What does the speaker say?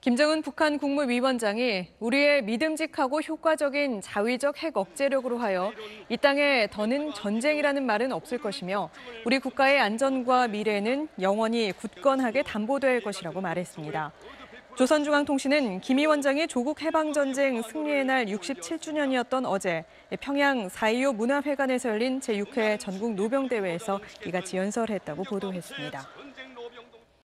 김정은 북한 국무위원장이 우리의 믿음직하고 효과적인 자위적 핵 억제력으로 하여 이 땅에 더는 전쟁이라는 말은 없을 것이며 우리 국가의 안전과 미래는 영원히 굳건하게 담보될 것이라고 말했습니다. 조선중앙통신은 김 위원장이 조국 해방전쟁 승리의 날 67주년이었던 어제 평양 4.25 문화회관에서 열린 제6회 전국 노병대회에서 이같이 연설했다고 보도했습니다.